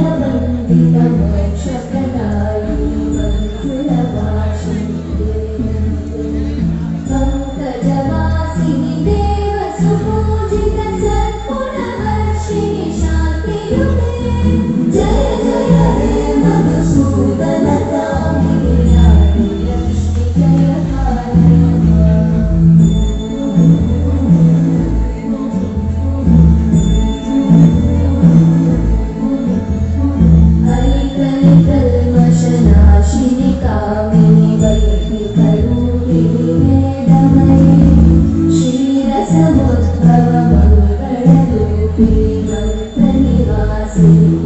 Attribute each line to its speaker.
Speaker 1: 它们滴答 Happy birthday,